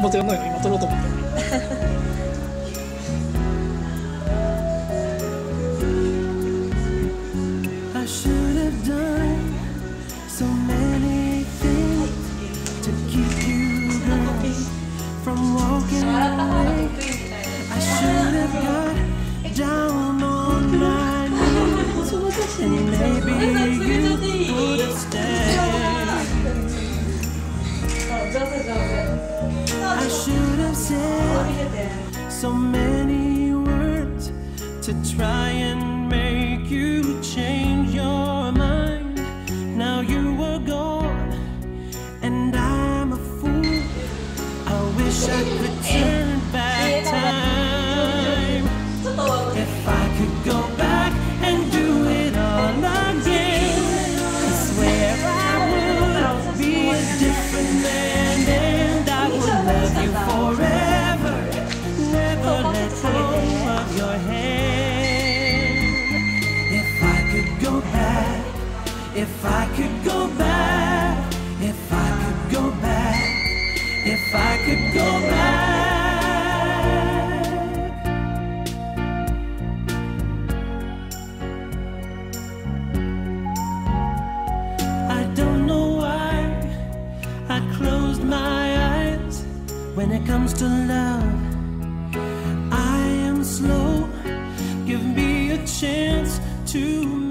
元ヤンのよ今撮ろうと思って so many words to try and make you change your mind. Now you were gone, and I'm a fool. I wish I could turn could go back, if I could go back, if I could go back. I don't know why I closed my eyes when it comes to love. I am slow. Give me a chance to